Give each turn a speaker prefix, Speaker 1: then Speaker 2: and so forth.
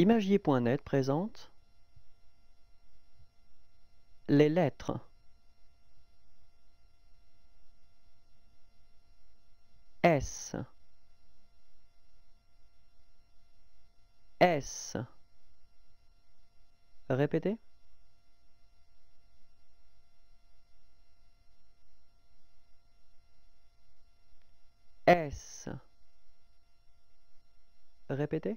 Speaker 1: Imagier.net présente les lettres. S S Répétez. S Répétez.